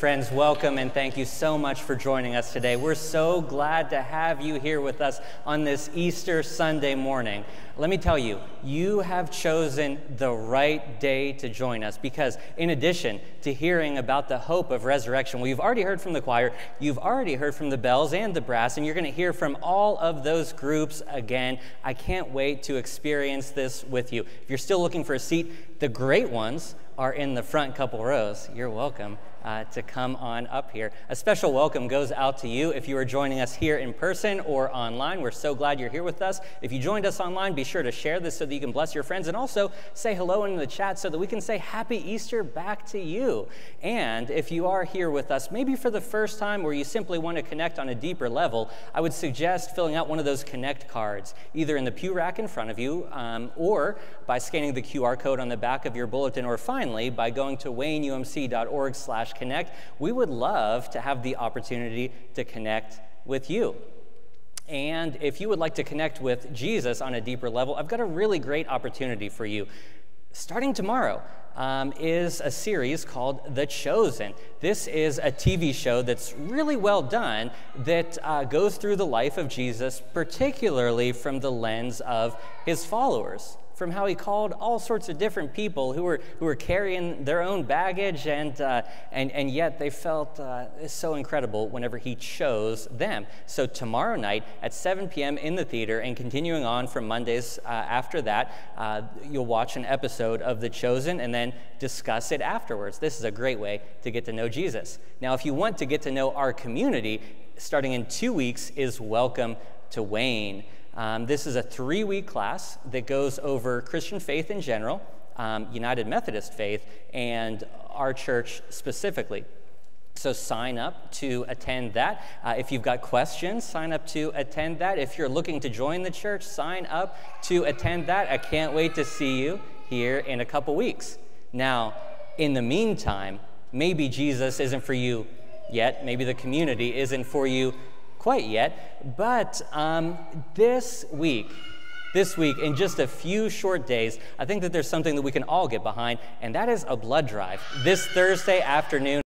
Friends, welcome and thank you so much for joining us today. We're so glad to have you here with us on this Easter Sunday morning. Let me tell you, you have chosen the right day to join us because, in addition to hearing about the hope of resurrection, well, you've already heard from the choir, you've already heard from the bells and the brass, and you're going to hear from all of those groups again. I can't wait to experience this with you. If you're still looking for a seat, the great ones are in the front couple rows. You're welcome uh, to come on up here. A special welcome goes out to you if you are joining us here in person or online. We're so glad you're here with us. If you joined us online, be sure to share this so that you can bless your friends and also say hello in the chat so that we can say Happy Easter back to you. And if you are here with us, maybe for the first time or you simply want to connect on a deeper level, I would suggest filling out one of those Connect cards, either in the pew rack in front of you um, or by scanning the QR code on the back of your bulletin, or finally by going to wayneumc.org slash slash connect. We would love to have the opportunity to connect with you. And if you would like to connect with Jesus on a deeper level, I've got a really great opportunity for you. Starting tomorrow um, is a series called The Chosen. This is a TV show that's really well done that uh, goes through the life of Jesus, particularly from the lens of his followers from how he called all sorts of different people who were, who were carrying their own baggage, and, uh, and, and yet they felt uh, so incredible whenever he chose them. So, tomorrow night at 7 p.m. in the theater, and continuing on from Mondays uh, after that, uh, you'll watch an episode of The Chosen and then discuss it afterwards. This is a great way to get to know Jesus. Now, if you want to get to know our community, starting in two weeks is Welcome to Wayne. Um, this is a three week class that goes over Christian faith in general, um, United Methodist faith, and our church specifically. So sign up to attend that. Uh, if you've got questions, sign up to attend that. If you're looking to join the church, sign up to attend that. I can't wait to see you here in a couple weeks. Now, in the meantime, maybe Jesus isn't for you yet. Maybe the community isn't for you quite yet, but um, this week, this week, in just a few short days, I think that there's something that we can all get behind, and that is a blood drive. This Thursday afternoon,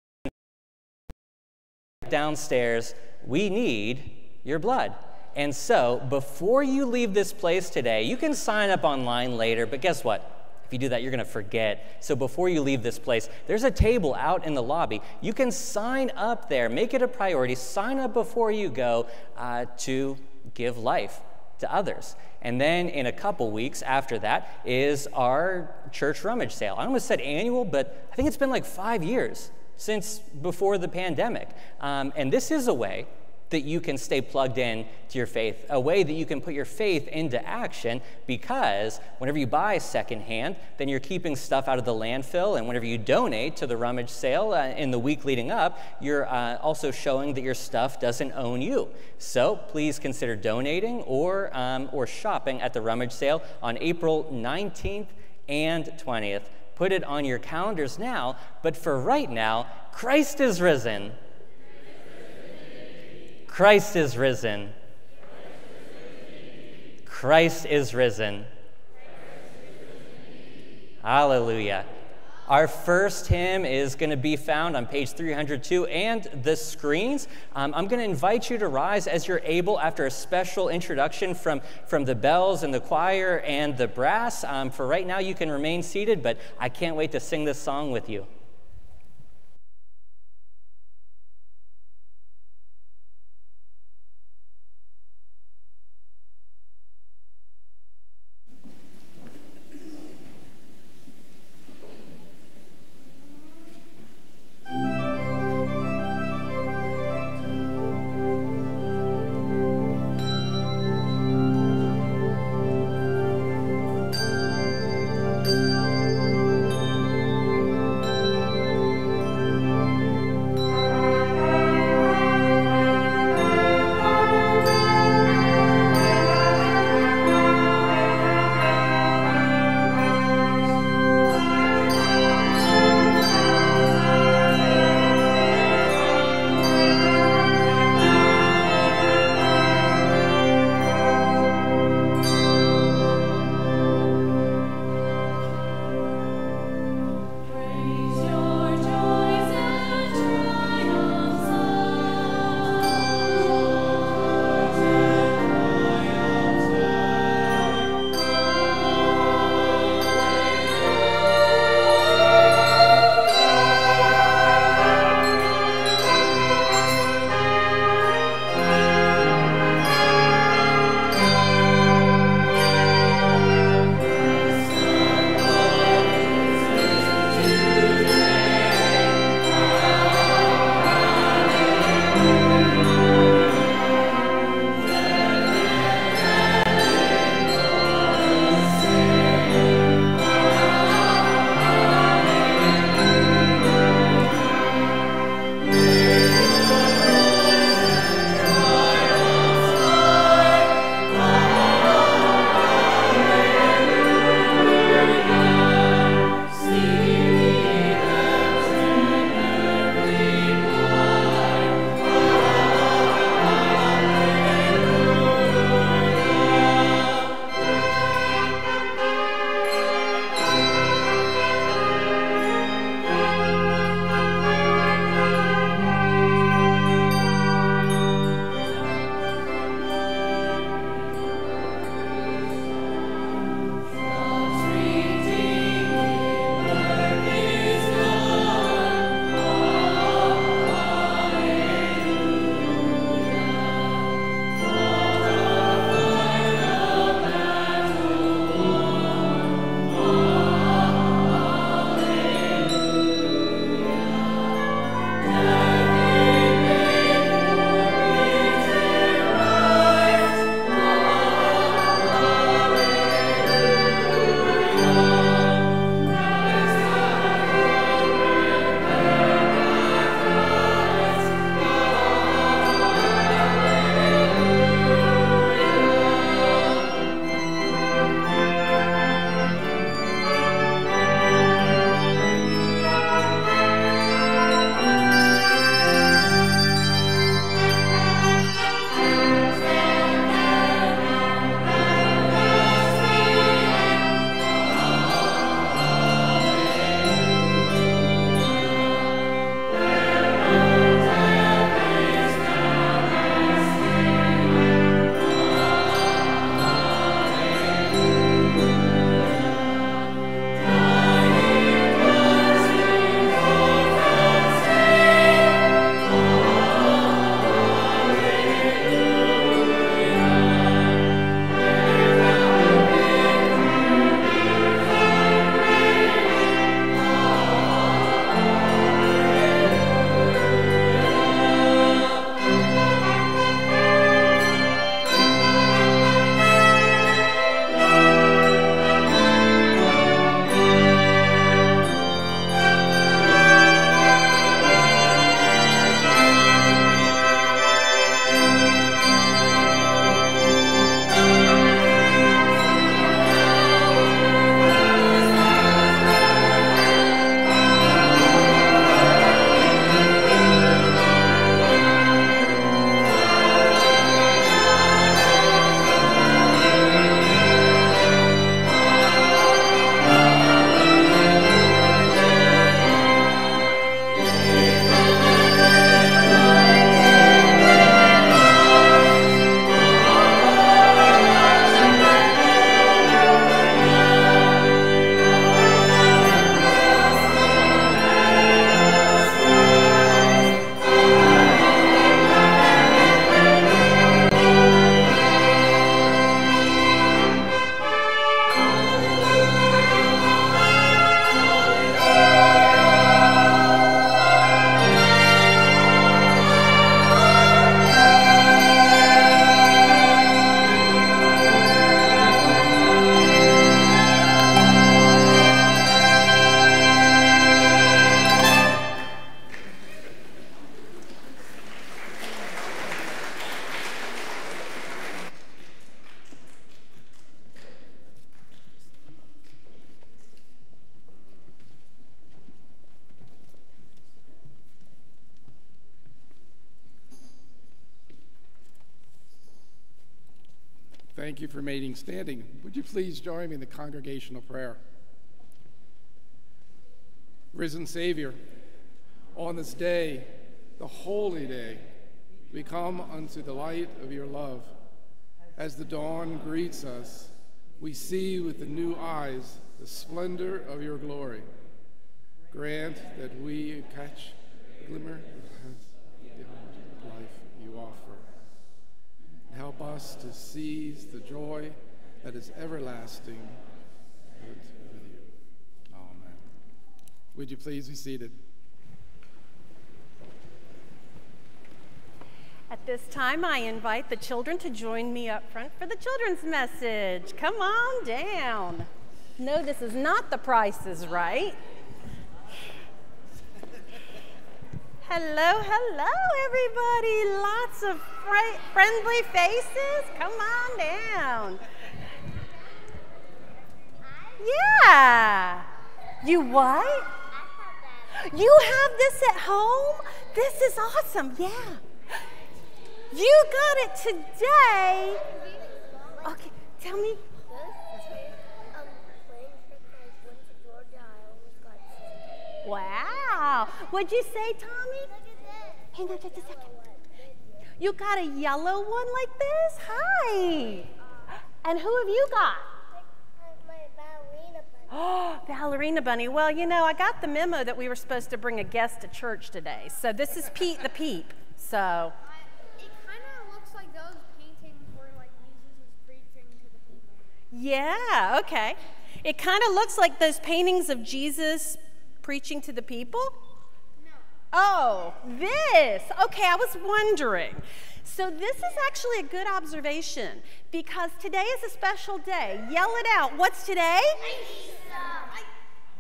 downstairs, we need your blood. And so, before you leave this place today, you can sign up online later, but guess what? If you do that, you're going to forget. So before you leave this place, there's a table out in the lobby. You can sign up there, make it a priority. Sign up before you go uh, to give life to others. And then in a couple weeks after that is our church rummage sale. I almost said annual, but I think it's been like five years since before the pandemic. Um, and this is a way that you can stay plugged in to your faith, a way that you can put your faith into action because whenever you buy secondhand, then you're keeping stuff out of the landfill. And whenever you donate to the rummage sale uh, in the week leading up, you're uh, also showing that your stuff doesn't own you. So please consider donating or, um, or shopping at the rummage sale on April 19th and 20th. Put it on your calendars now, but for right now, Christ is risen. Christ is risen. Christ is risen. Hallelujah. Our first hymn is going to be found on page 302 and the screens. Um, I'm going to invite you to rise as you're able after a special introduction from, from the bells and the choir and the brass. Um, for right now, you can remain seated, but I can't wait to sing this song with you. Thank you for remaining standing. Would you please join me in the congregational prayer? Risen Savior, on this day, the holy day, we come unto the light of your love. As the dawn greets us, we see with the new eyes the splendor of your glory. Grant that we catch the glimmer of life you offer. Help us to seize the joy that is everlasting with you. Amen. Would you please be seated? At this time, I invite the children to join me up front for the children's message. Come on down. No, this is not the Price Is Right? Hello, hello, everybody. Lots of fr- friendly faces. Come on down. Yeah. You what? You have this at home? This is awesome. Yeah. You got it today. Okay, tell me. Wow. What'd you say, Tommy? Hang on just a second. You got a yellow one like this? Hi. And who have you got? Oh, ballerina bunny. Well, you know, I got the memo that we were supposed to bring a guest to church today. So this is Pete the Peep. So I, it kind of looks like those paintings where like Jesus is preaching to the people. Yeah, okay. It kind of looks like those paintings of Jesus preaching to the people. No. Oh, this. Okay, I was wondering. So, this is actually a good observation because today is a special day. Yell it out. What's today?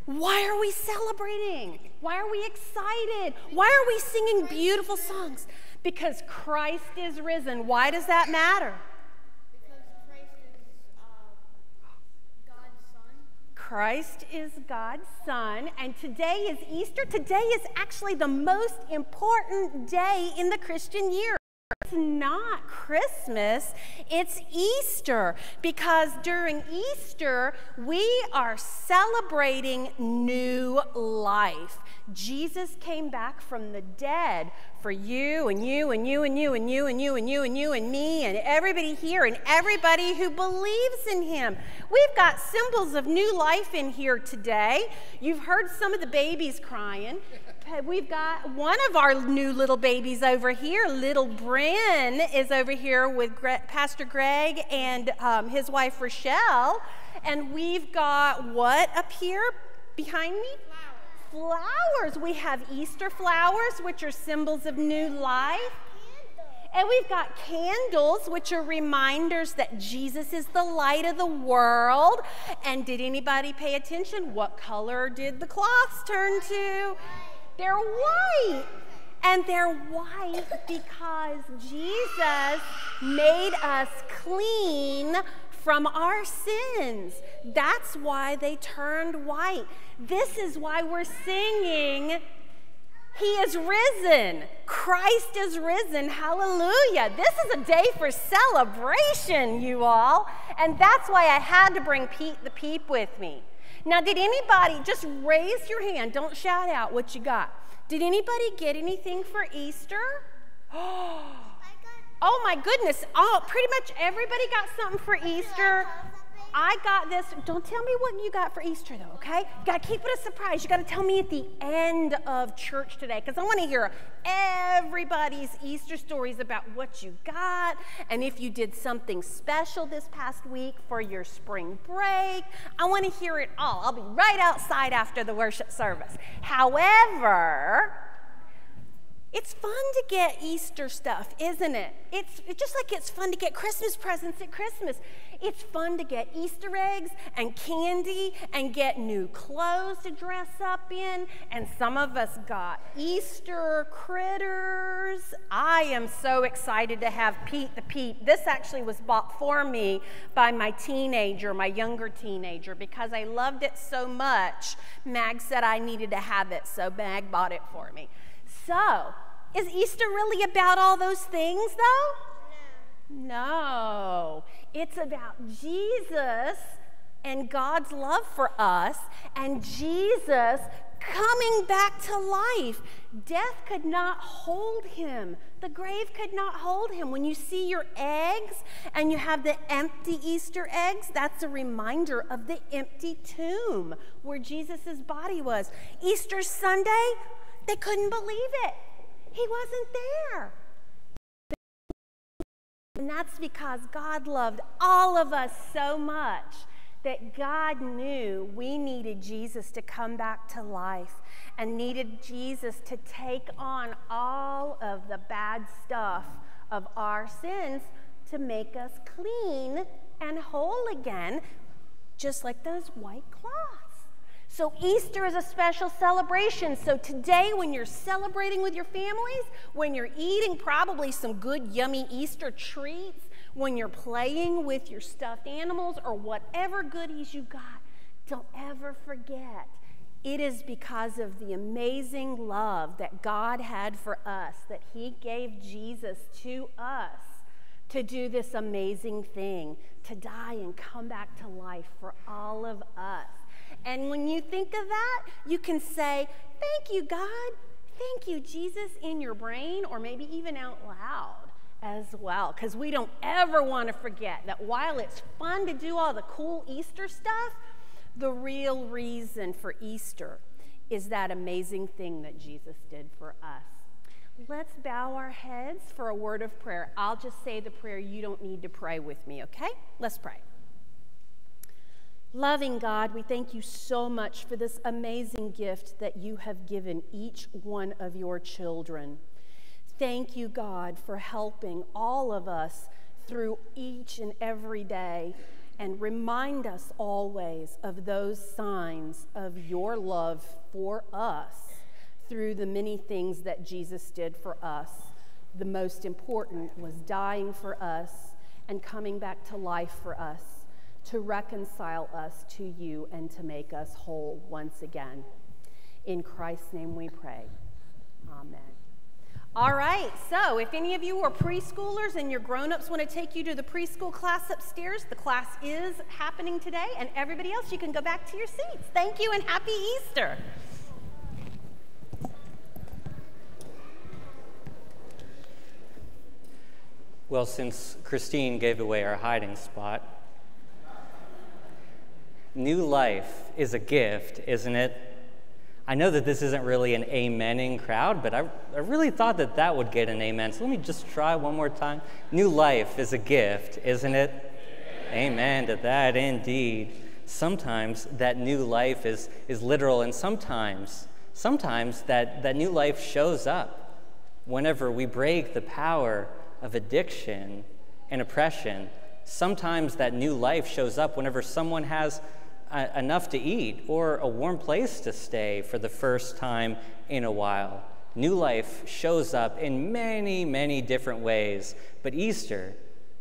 Why are we celebrating? Why are we excited? Why are we singing beautiful songs? Because Christ is risen. Why does that matter? Christ is God's Son, and today is Easter. Today is actually the most important day in the Christian year. It's not Christmas, it's Easter because during Easter we are celebrating new life. Jesus came back from the dead for you and you and you and you and you and you and you and you and me and everybody here and everybody who believes in him. We've got symbols of new life in here today. You've heard some of the babies crying. We've got one of our new little babies over here. Little Bryn is over here with Pastor Greg and um, his wife Rochelle. And we've got what up here behind me? Flowers. We have Easter flowers, which are symbols of new life. And we've got candles, which are reminders that Jesus is the light of the world. And did anybody pay attention? What color did the cloths turn to? They're white. And they're white because Jesus made us clean from our sins. That's why they turned white. This is why we're singing, He is risen. Christ is risen. Hallelujah. This is a day for celebration, you all. And that's why I had to bring Pete the Peep with me. Now, did anybody just raise your hand? Don't shout out what you got. Did anybody get anything for Easter? Oh Oh my goodness. Oh, pretty much everybody got something for Easter. I got this. Don't tell me what you got for Easter, though, okay? You got to keep it a surprise. You got to tell me at the end of church today because I want to hear everybody's Easter stories about what you got and if you did something special this past week for your spring break. I want to hear it all. I'll be right outside after the worship service. However, it's fun to get Easter stuff, isn't it? It's, it's just like it's fun to get Christmas presents at Christmas. It's fun to get Easter eggs and candy and get new clothes to dress up in. And some of us got Easter critters. I am so excited to have Pete the Peep. This actually was bought for me by my teenager, my younger teenager, because I loved it so much. Mag said I needed to have it, so Mag bought it for me. So, is Easter really about all those things, though? No. It's about Jesus and God's love for us and Jesus coming back to life. Death could not hold him. The grave could not hold him. When you see your eggs and you have the empty Easter eggs, that's a reminder of the empty tomb where Jesus' body was. Easter Sunday, they couldn't believe it. He wasn't there. And that's because God loved all of us so much that God knew we needed Jesus to come back to life and needed Jesus to take on all of the bad stuff of our sins to make us clean and whole again, just like those white cloths. So, Easter is a special celebration. So, today, when you're celebrating with your families, when you're eating probably some good, yummy Easter treats, when you're playing with your stuffed animals or whatever goodies you got, don't ever forget it is because of the amazing love that God had for us that He gave Jesus to us to do this amazing thing, to die and come back to life for all of us. And when you think of that, you can say, Thank you, God. Thank you, Jesus, in your brain, or maybe even out loud as well. Because we don't ever want to forget that while it's fun to do all the cool Easter stuff, the real reason for Easter is that amazing thing that Jesus did for us. Let's bow our heads for a word of prayer. I'll just say the prayer. You don't need to pray with me, okay? Let's pray. Loving God, we thank you so much for this amazing gift that you have given each one of your children. Thank you, God, for helping all of us through each and every day and remind us always of those signs of your love for us through the many things that Jesus did for us. The most important was dying for us and coming back to life for us to reconcile us to you and to make us whole once again. In Christ's name we pray. Amen. All right, so if any of you are preschoolers and your grown-ups want to take you to the preschool class upstairs, the class is happening today, and everybody else, you can go back to your seats. Thank you and happy Easter. Well, since Christine gave away our hiding spot, new life is a gift, isn't it? I know that this isn't really an amening crowd, but I, I really thought that that would get an amen. So let me just try one more time. New life is a gift, isn't it? Amen, amen to that indeed. Sometimes that new life is, is literal, and sometimes, sometimes that, that new life shows up whenever we break the power of addiction and oppression. Sometimes that new life shows up whenever someone has Uh, enough to eat or a warm place to stay for the first time in a while. New life shows up in many, many different ways, but Easter,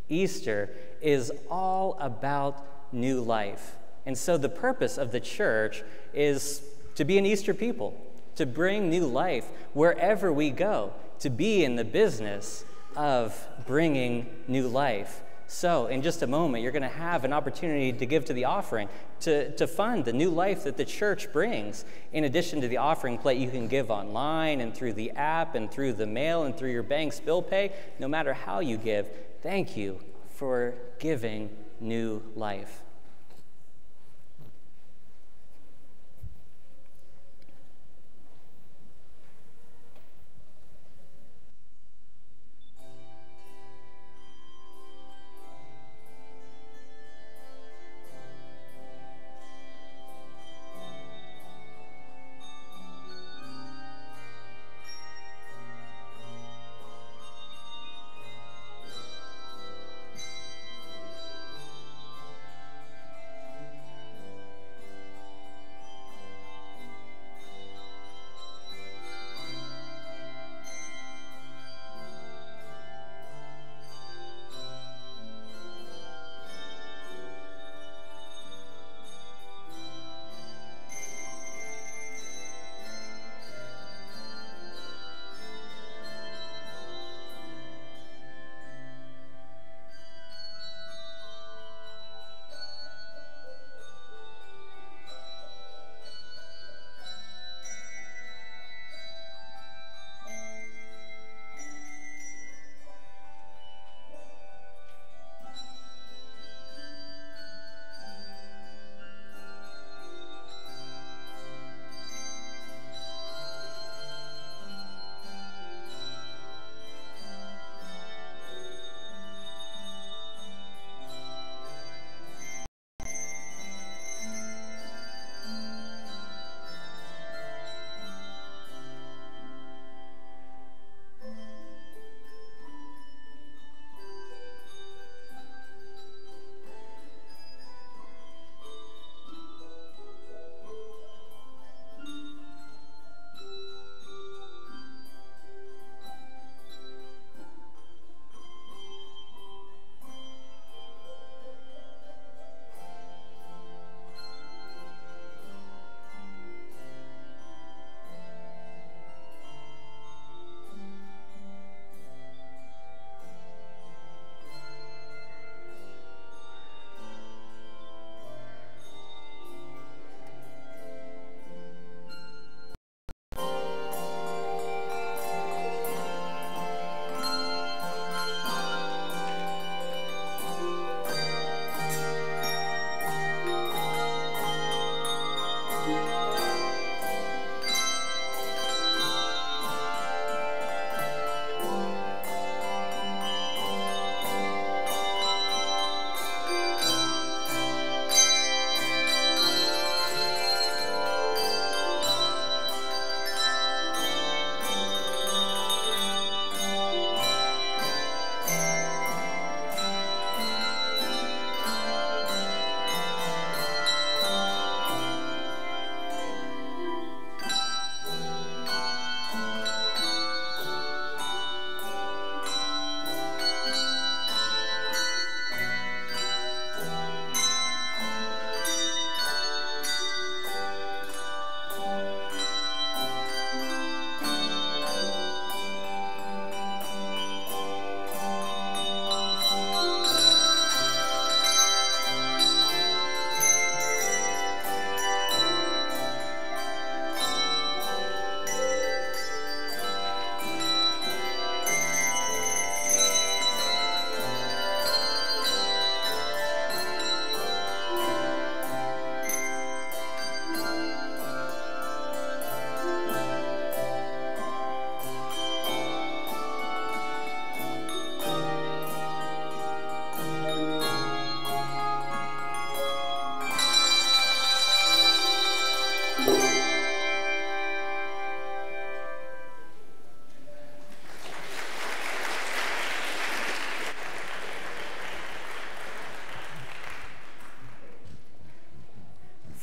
Easter is all about new life. And so the purpose of the church is to be an Easter people, to bring new life wherever we go, to be in the business of bringing new life. So, in just a moment, you're going to have an opportunity to give to the offering, to, to fund the new life that the church brings. In addition to the offering plate, you can give online and through the app and through the mail and through your bank's bill pay. No matter how you give, thank you for giving new life.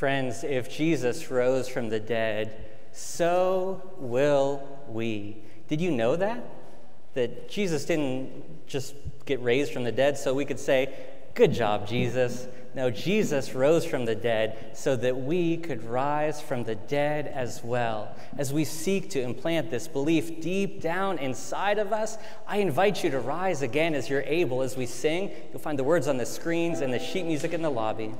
Friends, if Jesus rose from the dead, so will we. Did you know that? That Jesus didn't just get raised from the dead so we could say, Good job, Jesus. No, Jesus rose from the dead so that we could rise from the dead as well. As we seek to implant this belief deep down inside of us, I invite you to rise again as you're able as we sing. You'll find the words on the screens and the sheet music in the lobby.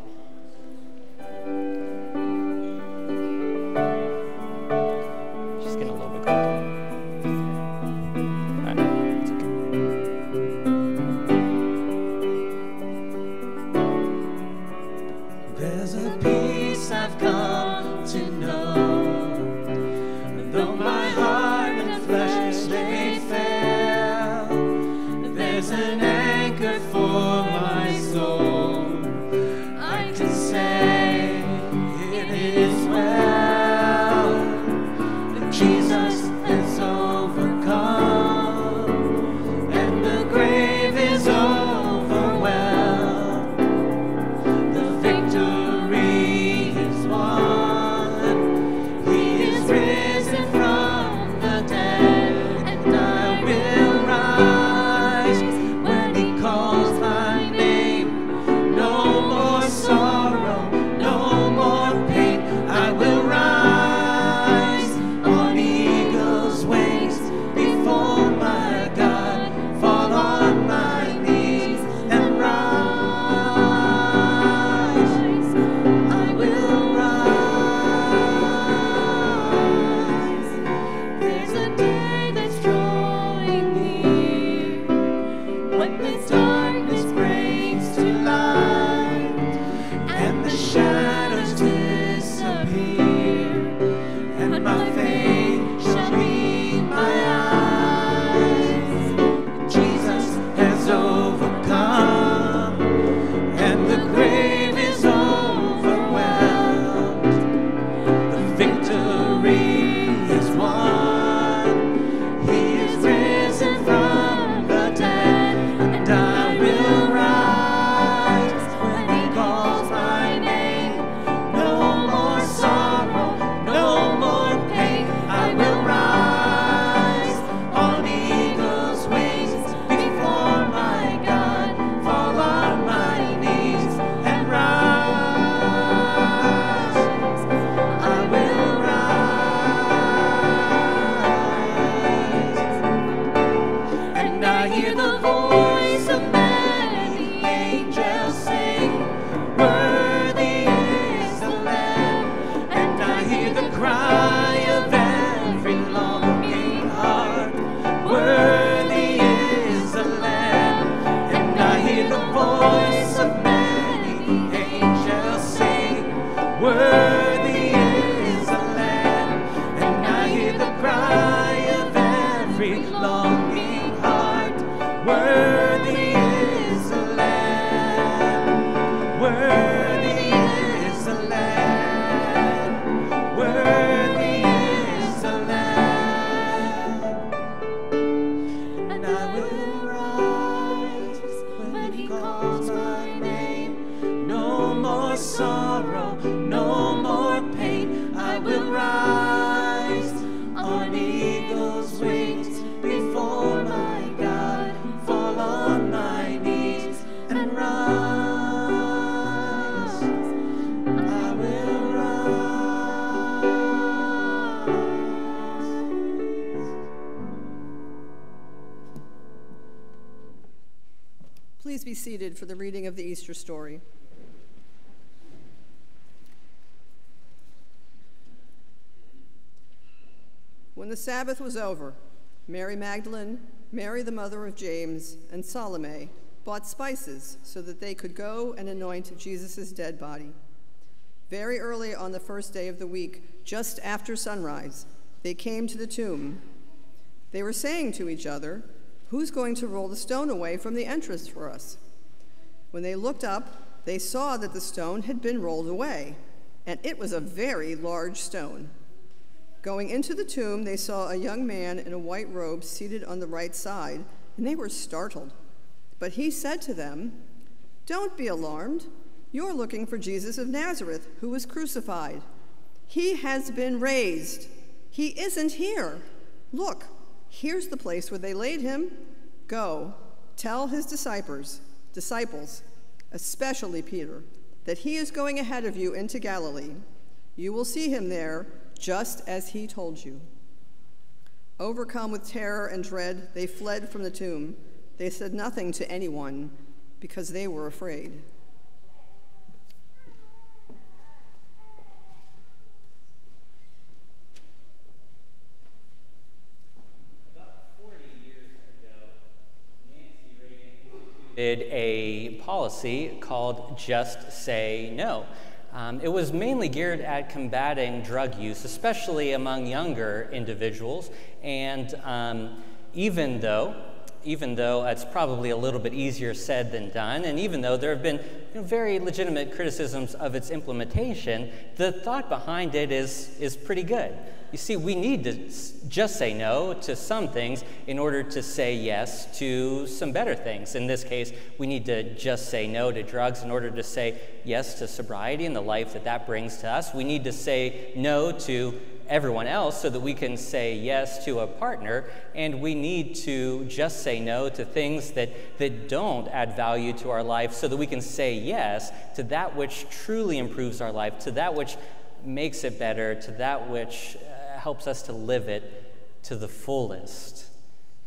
Story. When the Sabbath was over, Mary Magdalene, Mary the mother of James, and Salome bought spices so that they could go and anoint Jesus' dead body. Very early on the first day of the week, just after sunrise, they came to the tomb. They were saying to each other, Who's going to roll the stone away from the entrance for us? When they looked up, they saw that the stone had been rolled away, and it was a very large stone. Going into the tomb, they saw a young man in a white robe seated on the right side, and they were startled. But he said to them, Don't be alarmed. You're looking for Jesus of Nazareth, who was crucified. He has been raised. He isn't here. Look, here's the place where they laid him. Go, tell his disciples, disciples, especially Peter, that he is going ahead of you into Galilee. You will see him there, just as he told you. Overcome with terror and dread, they fled from the tomb. They said nothing to anyone because they were afraid. Did a policy called Just Say No. Um, it was mainly geared at combating drug use, especially among younger individuals. And um, even though, even though it's probably a little bit easier said than done, and even though there have been you know, very legitimate criticisms of its implementation, the thought behind it is, is pretty good. You see, we need to just say no to some things in order to say yes to some better things. In this case, we need to just say no to drugs in order to say yes to sobriety and the life that that brings to us. We need to say no to everyone else so that we can say yes to a partner. And we need to just say no to things that, that don't add value to our life so that we can say yes to that which truly improves our life, to that which makes it better, to that which helps us to live it to the fullest.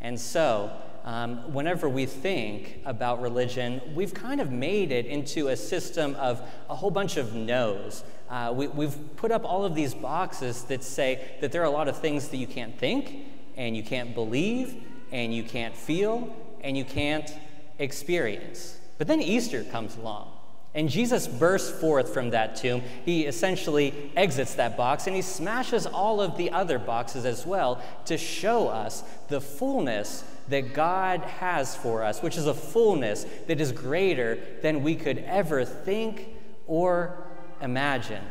And so, um, whenever we think about religion, we've kind of made it into a system of a whole bunch of no's. Uh, we, we've put up all of these boxes that say that there are a lot of things that you can't think, and you can't believe, and you can't feel, and you can't experience. But then Easter comes along. And Jesus bursts forth from that tomb. He essentially exits that box and he smashes all of the other boxes as well to show us the fullness that God has for us, which is a fullness that is greater than we could ever think or imagine.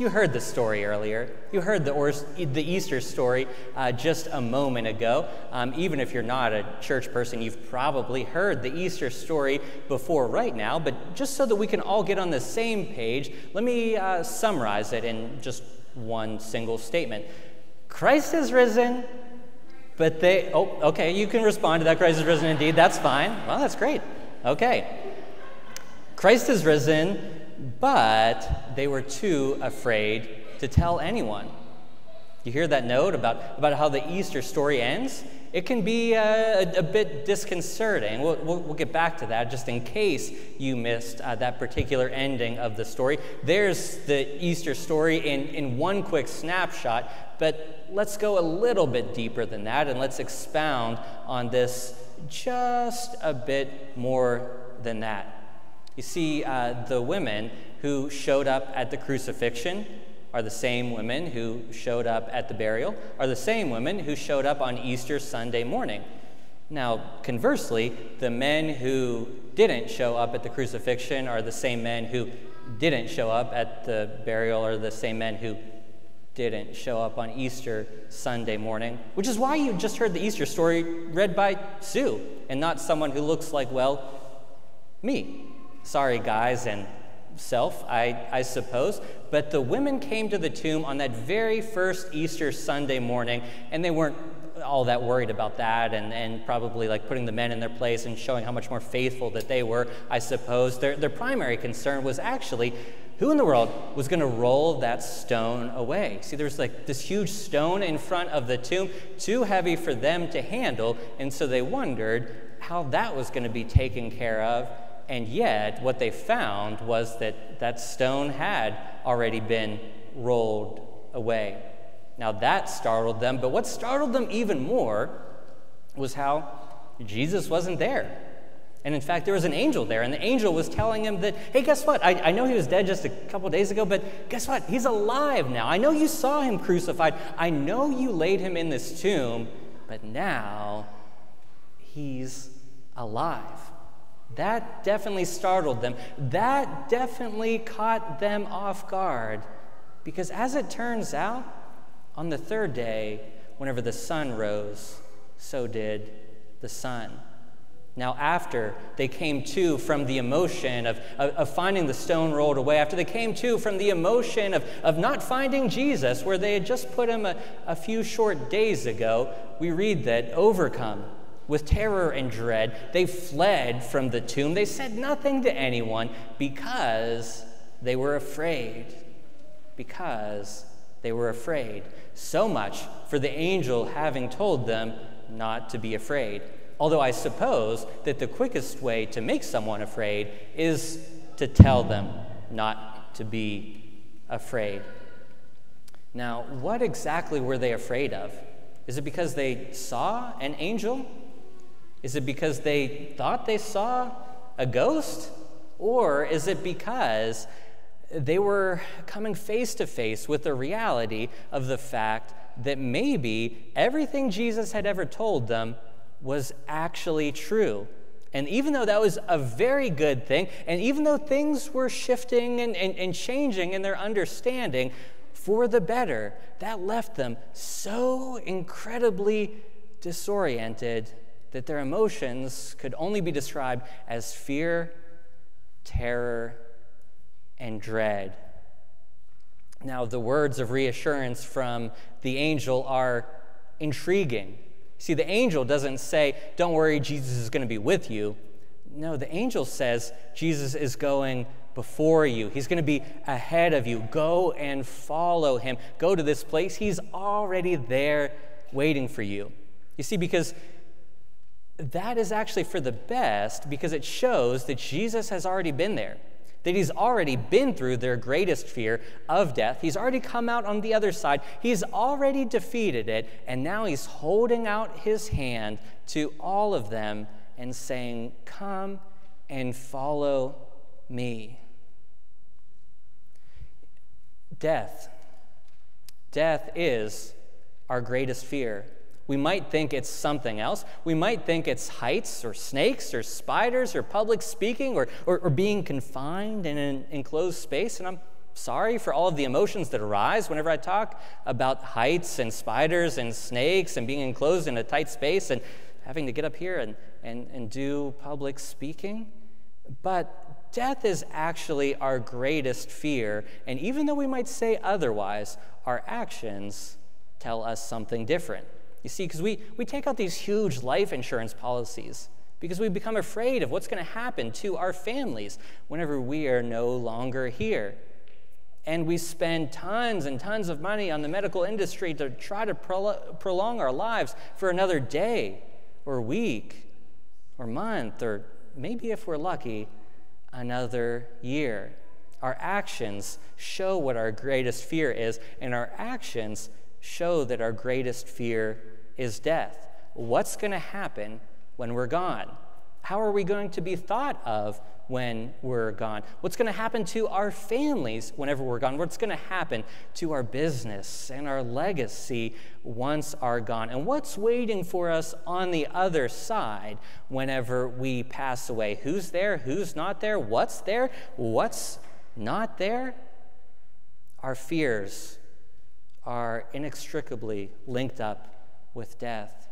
You heard the story earlier. You heard the, or, the Easter story uh, just a moment ago. Um, even if you're not a church person, you've probably heard the Easter story before right now. But just so that we can all get on the same page, let me uh, summarize it in just one single statement Christ is risen, but they, oh, okay, you can respond to that. Christ is risen indeed. That's fine. Well, that's great. Okay. Christ is risen, but they were too afraid to tell anyone. You hear that note about, about how the Easter story ends? It can be uh, a, a bit disconcerting. We'll, we'll, we'll, get back to that just in case you missed uh, that particular ending of the story. There's the Easter story in, in one quick snapshot, but let's go a little bit deeper than that and let's expound on this just a bit more than that. You see, uh, the women who showed up at the crucifixion are the same women who showed up at the burial, are the same women who showed up on Easter Sunday morning. Now, conversely, the men who didn't show up at the crucifixion are the same men who didn't show up at the burial, or the same men who didn't show up on Easter Sunday morning, which is why you just heard the Easter story read by Sue and not someone who looks like, well, me. Sorry, guys, and self, I, I suppose. But the women came to the tomb on that very first Easter Sunday morning, and they weren't all that worried about that and, and probably like putting the men in their place and showing how much more faithful that they were, I suppose. Their, their primary concern was actually who in the world was going to roll that stone away? See, there's like this huge stone in front of the tomb, too heavy for them to handle, and so they wondered how that was going to be taken care of and yet, what they found was that that stone had already been rolled away. Now, that startled them, but what startled them even more was how Jesus wasn't there. And in fact, there was an angel there, and the angel was telling him that, hey, guess what? I, I know he was dead just a couple days ago, but guess what? He's alive now. I know you saw him crucified. I know you laid him in this tomb, but now he's alive. That definitely startled them. That definitely caught them off guard. Because as it turns out, on the third day, whenever the sun rose, so did the Son. Now, after they came to from the emotion of, of, of, finding the stone rolled away, after they came to from the emotion of, of not finding Jesus where they had just put him a, a few short days ago, we read that overcome with terror and dread, they fled from the tomb. They said nothing to anyone because they were afraid. Because they were afraid. So much for the angel having told them not to be afraid. Although I suppose that the quickest way to make someone afraid is to tell them not to be afraid. Now, what exactly were they afraid of? Is it because they saw an angel? Is it because they thought they saw a ghost? Or is it because they were coming face to face with the reality of the fact that maybe everything Jesus had ever told them was actually true. And even though that was a very good thing, and even though things were shifting and, and, and, changing in their understanding for the better, that left them so incredibly disoriented that their emotions could only be described as fear, terror, and dread. Now, the words of reassurance from the angel are intriguing See, the angel doesn't say, Don't worry, Jesus is going to be with you. No, the angel says, Jesus is going before you. He's going to be ahead of you. Go and follow him. Go to this place. He's already there waiting for you. You see, because that is actually for the best because it shows that Jesus has already been there that he's already been through their greatest fear of death. He's already come out on the other side. He's already defeated it. And now he's holding out his hand to all of them and saying, Come and follow me. Death. Death is our greatest fear. We might think it's something else. We might think it's heights or snakes or spiders or public speaking or, or, or being confined in an enclosed space. And I'm sorry for all of the emotions that arise whenever I talk about heights and spiders and snakes and being enclosed in a tight space and having to get up here and, and, and do public speaking. But death is actually our greatest fear. And even though we might say otherwise, our actions tell us something different. You see, because we, we take out these huge life insurance policies because we become afraid of what's going to happen to our families whenever we are no longer here. And we spend tons and tons of money on the medical industry to try to prolong our lives for another day or week or month or maybe, if we're lucky, another year. Our actions show what our greatest fear is, and our actions show that our greatest fear is death. What's going to happen when we're gone? How are we going to be thought of when we're gone? What's going to happen to our families whenever we're gone? What's going to happen to our business and our legacy once are gone? And what's waiting for us on the other side whenever we pass away? Who's there? Who's not there? What's there? What's not there? Our fears are inextricably linked up with death.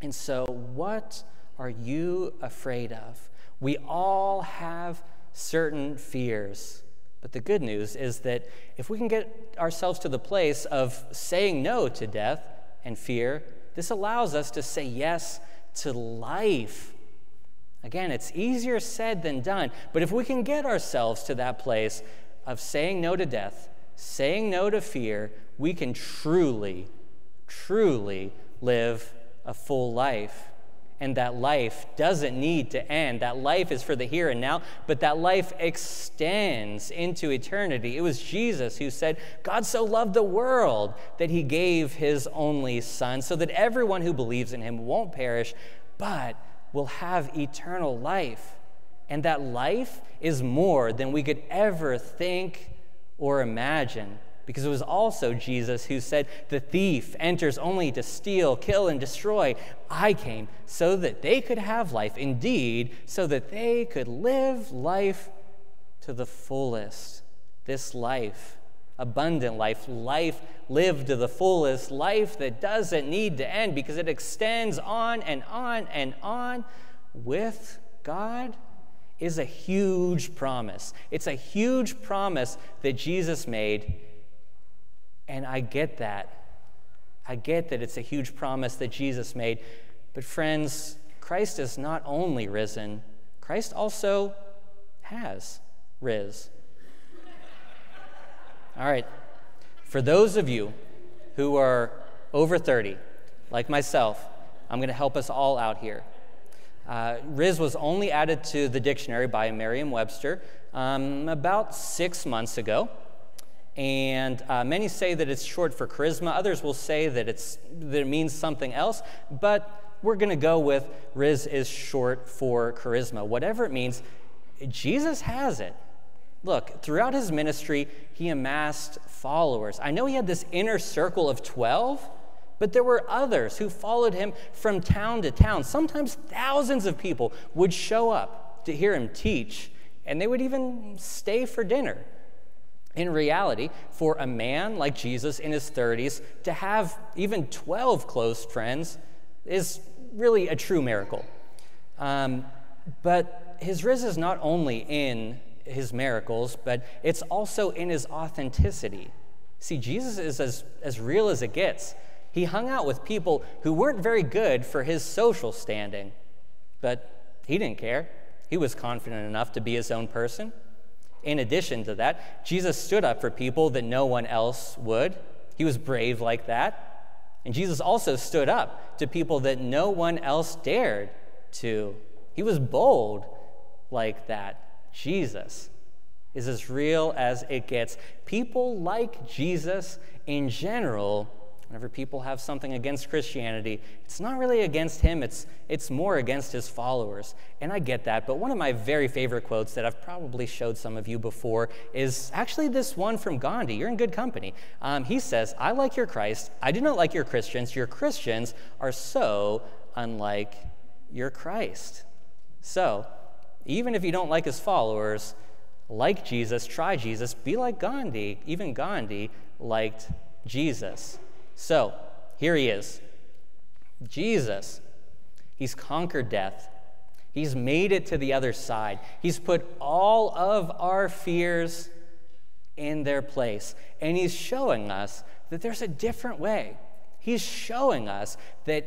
And so, what are you afraid of? We all have certain fears. But the good news is that if we can get ourselves to the place of saying no to death and fear, this allows us to say yes to life. Again, it's easier said than done, but if we can get ourselves to that place of saying no to death, saying no to fear, we can truly truly live a full life. And that life doesn't need to end. That life is for the here and now, but that life extends into eternity. It was Jesus who said, God so loved the world that he gave his only Son, so that everyone who believes in him won't perish, but will have eternal life. And that life is more than we could ever think or imagine because it was also Jesus who said, The thief enters only to steal, kill, and destroy. I came so that they could have life, indeed, so that they could live life to the fullest. This life, abundant life, life lived to the fullest, life that doesn't need to end because it extends on and on and on with God is a huge promise. It's a huge promise that Jesus made, and I get that. I get that it's a huge promise that Jesus made. But, friends, Christ is not only risen, Christ also has riz. All right. For those of you who are over 30, like myself, I'm going to help us all out here. Uh, Riz was only added to the dictionary by Merriam Webster um, about six months ago. And uh, many say that it's short for charisma. Others will say that, it's, that it means something else. But we're going to go with Riz is short for charisma. Whatever it means, Jesus has it. Look, throughout his ministry, he amassed followers. I know he had this inner circle of 12, but there were others who followed him from town to town. Sometimes thousands of people would show up to hear him teach, and they would even stay for dinner. In reality, for a man like Jesus in his 30s to have even 12 close friends is really a true miracle. Um, but his rise is not only in his miracles, but it's also in his authenticity. See, Jesus is as, as real as it gets. He hung out with people who weren't very good for his social standing, but he didn't care. He was confident enough to be his own person. In addition to that, Jesus stood up for people that no one else would. He was brave like that. And Jesus also stood up to people that no one else dared to. He was bold like that. Jesus is as real as it gets. People like Jesus in general Whenever people have something against Christianity, it's not really against him, it's, it's more against his followers. And I get that, but one of my very favorite quotes that I've probably showed some of you before is actually this one from Gandhi. You're in good company. Um, he says, I like your Christ. I do not like your Christians. Your Christians are so unlike your Christ. So, even if you don't like his followers, like Jesus, try Jesus, be like Gandhi. Even Gandhi liked Jesus. So, here he is Jesus. He's conquered death. He's made it to the other side. He's put all of our fears in their place. And he's showing us that there's a different way. He's showing us that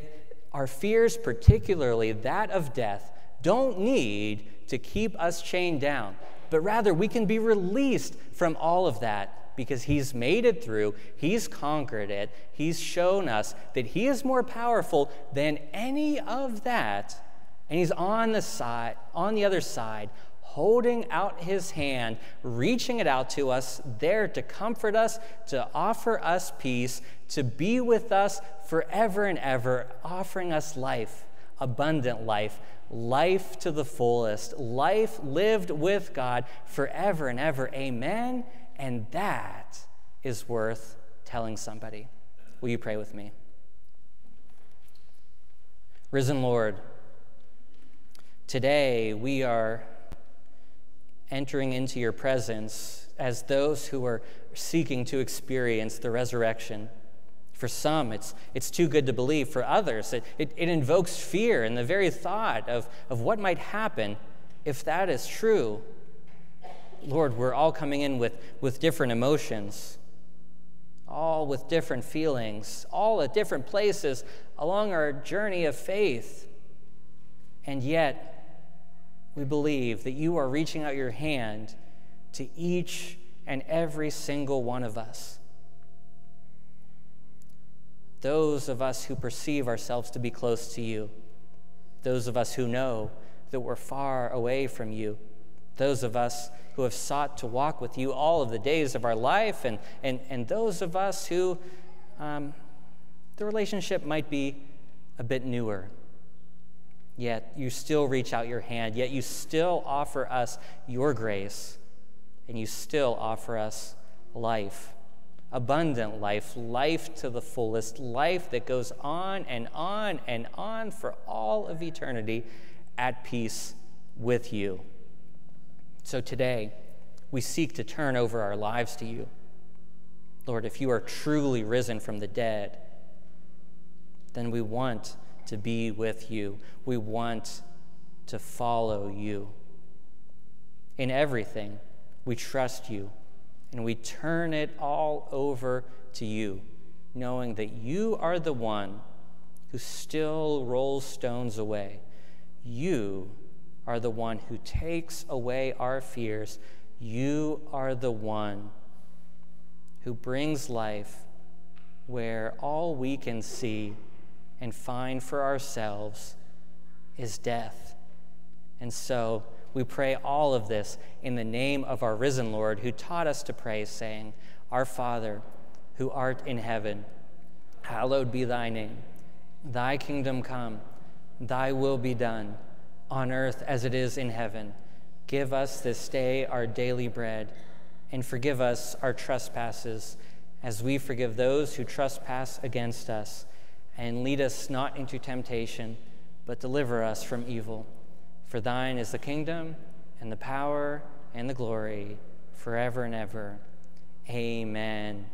our fears, particularly that of death, don't need to keep us chained down, but rather we can be released from all of that because he's made it through, he's conquered it, he's shown us that he is more powerful than any of that. And he's on the side, on the other side, holding out his hand, reaching it out to us, there to comfort us, to offer us peace, to be with us forever and ever, offering us life, abundant life, life to the fullest, life lived with God forever and ever. Amen and that is worth telling somebody. Will you pray with me? Risen Lord, today we are entering into your presence as those who are seeking to experience the resurrection. For some, it's, it's too good to believe. For others, it, it, it invokes fear in the very thought of, of what might happen if that is true. Lord, we're all coming in with, with different emotions, all with different feelings, all at different places along our journey of faith. And yet, we believe that you are reaching out your hand to each and every single one of us. Those of us who perceive ourselves to be close to you, those of us who know that we're far away from you those of us who have sought to walk with you all of the days of our life, and, and, and those of us who um, the relationship might be a bit newer. Yet you still reach out your hand, yet you still offer us your grace, and you still offer us life abundant life, life to the fullest, life that goes on and on and on for all of eternity at peace with you. So today, we seek to turn over our lives to you. Lord, if you are truly risen from the dead, then we want to be with you. We want to follow you. In everything, we trust you and we turn it all over to you, knowing that you are the one who still rolls stones away. You are the one who takes away our fears. You are the one who brings life where all we can see and find for ourselves is death. And so we pray all of this in the name of our risen Lord, who taught us to pray, saying, Our Father, who art in heaven, hallowed be thy name. Thy kingdom come, thy will be done, on earth as it is in heaven. Give us this day our daily bread, and forgive us our trespasses, as we forgive those who trespass against us. And lead us not into temptation, but deliver us from evil. For thine is the kingdom, and the power, and the glory, forever and ever. Amen.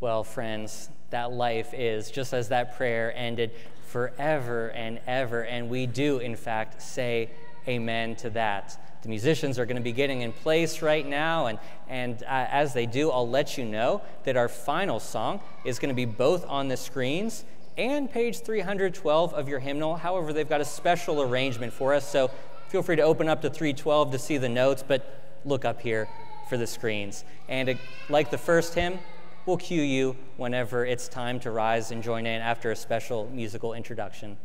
Well, friends, that life is, just as that prayer ended, forever and ever. And we do, in fact, say amen to that. The musicians are going to be getting in place right now, and, and uh, as they do, I'll let you know that our final song is going to be both on the screens and page 312 of your hymnal. However, they've got a special arrangement for us, so feel free to open up to 312 to see the notes, but look up here for the screens. And uh, like the first hymn, we'll cue you whenever it's time to rise and join in after a special musical introduction.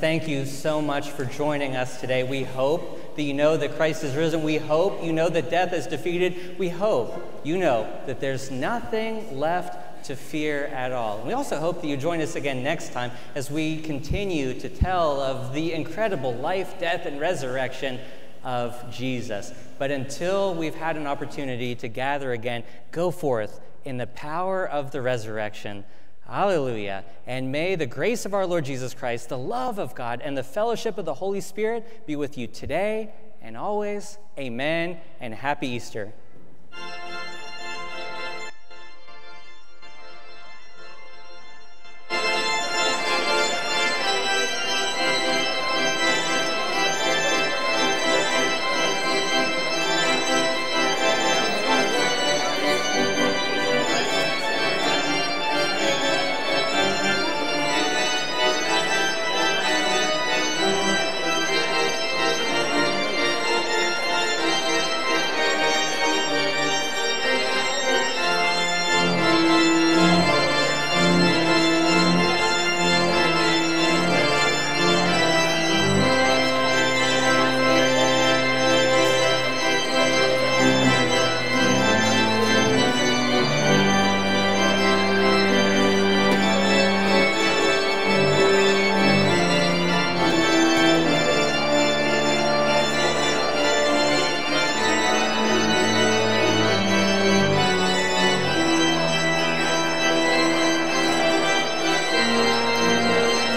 Thank you so much for joining us today. We hope that you know that Christ is risen. We hope you know that death is defeated. We hope you know that there's nothing left to fear at all. We also hope that you join us again next time as we continue to tell of the incredible life, death, and resurrection of Jesus. But until we've had an opportunity to gather again, go forth in the power of the resurrection. Hallelujah. And may the grace of our Lord Jesus Christ, the love of God, and the fellowship of the Holy Spirit be with you today and always. Amen. And happy Easter.